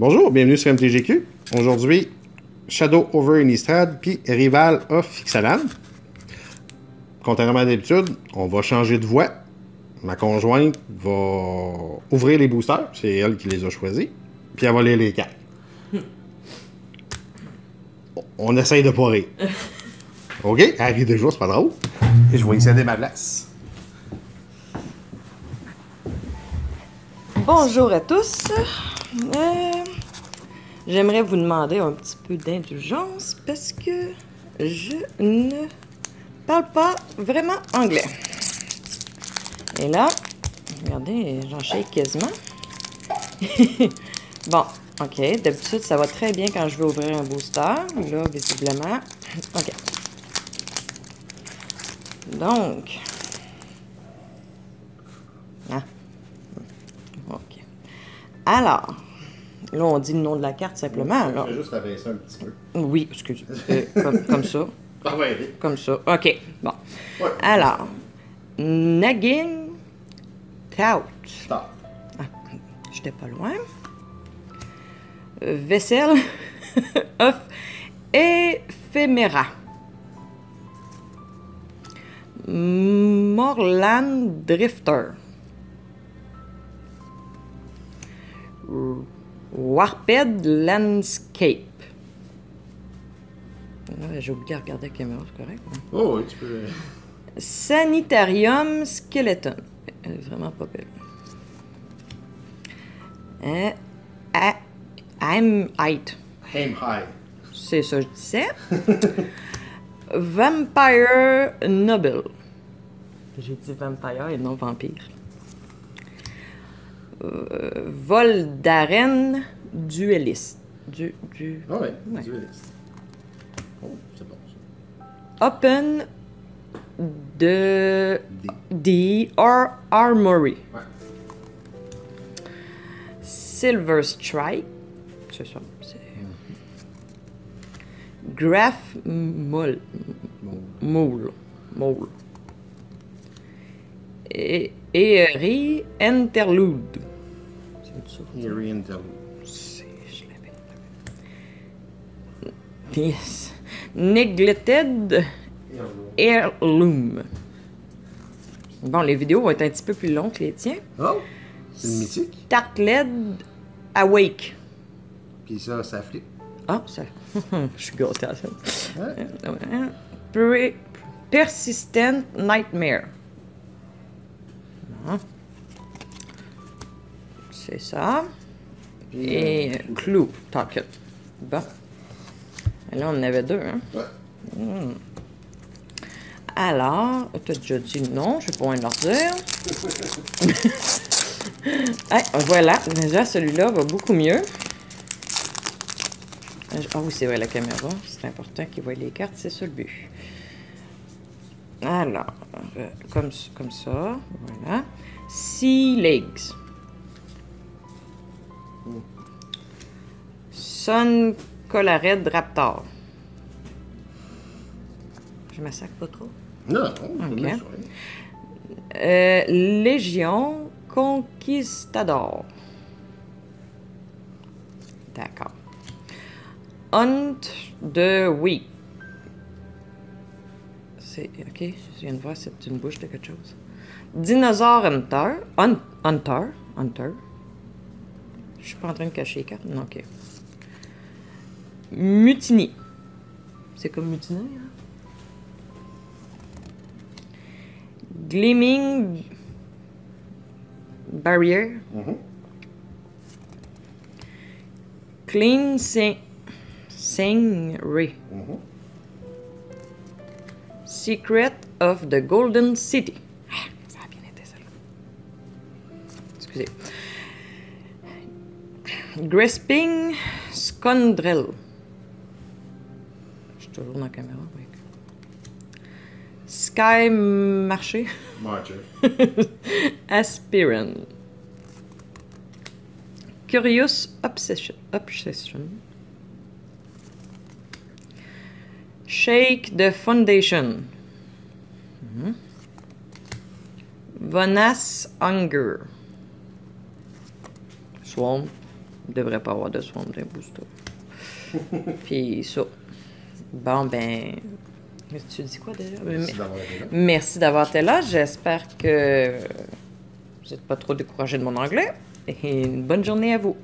Bonjour, bienvenue sur MTGQ. Aujourd'hui, Shadow Over Innistrad puis Rival of Ixalan. Contrairement à d'habitude, on va changer de voix. Ma conjointe va ouvrir les boosters, c'est elle qui les a choisis, puis elle va lire les cartes. On essaye de pas rire. OK? Elle rit déjà, c'est pas drôle. Et je vais y céder ma place. Bonjour à tous. Euh, J'aimerais vous demander un petit peu d'indulgence parce que je ne parle pas vraiment anglais. Et là, regardez, j'enchaîne quasiment. bon, ok. D'habitude, ça va très bien quand je veux ouvrir un booster. Là, visiblement. Ok. Donc. Ah. Ok. Alors. Là, on dit le nom de la carte simplement. Je vais juste abaisser un petit peu. Oui, excusez. Euh, comme, comme ça. Ah ouais, Comme ça. OK. Bon. Ouais. Alors, Nagin Tout. Stop. J'étais pas loin. Vaisselle of Ephemera. Morland Drifter. Warped Landscape. Ah, J'ai oublié de regarder la caméra, c'est correct? hein? Oh oui, tu peux. Sanitarium Skeleton. Elle est vraiment pas belle. Hein? A- I'm height. Aim high. C'est ça que je disais. Vampire Noble. J'ai dit vampire et non vampire. Vol d'arène dueliste. Du, du, Ah ouais, Ouais. dueliste. Oh, c'est bon ça. open de. The Ar Armory. Ouais. Silver Strike. C'est ça. Graph Moule. Bon. Moule. Moule. Et Eerie Interlude. Yes. Neglected Heirloom. Bon, les vidéos vont être un petit peu plus longues que les tiens. Oh, c'est une mythique. Tartled Awake. Puis ça, ça flippe. Ah, ça. Je suis gâté à ça. Persistent Nightmare. Ah. C'est ça. Et Clou, Target. Bon. Et là, on en avait deux, hein. Ouais. Alors, t'as déjà dit non, je vais pas leur dire. Hey, voilà, déjà celui-là va beaucoup mieux. Ah oui, c'est vrai, la caméra, c'est important qu'ils voient les cartes, c'est ça le but. Alors, euh, comme, comme ça, voilà. Sea Legs. Sun Colored Raptor. Je massacre pas trop. Non, non, c'est Ok. bien sûr. Euh, Légion Conquistador. D'accord. Hunt de Oui. C'est. Ok, je viens de voir, c'est une bouche de quelque chose. Dinosaure Hunter. Hun- Hunter. Hunter. Je suis pas en train de cacher les cartes. Non, ok. Mutiny. C'est comme mutiner, hein? Gleaming Barrier. Mhm. Clean Sing Ray. Mhm. Secret of the Golden City. Grasping Scondrel. Je suis toujours dans la caméra. Sky Marché. Marcher. Aspirant. Curious Obsession. Obsession. Shake the Foundation. Mhm. Vonas Hunger. Swamp. Ne devrait pas avoir de swamp d'un booster. Puis ça. Bon, ben. Tu dis quoi déjà? Merci d'avoir été là. Merci d'avoir été là. J'espère que vous n'êtes pas trop découragé de mon anglais. Et une bonne journée à vous.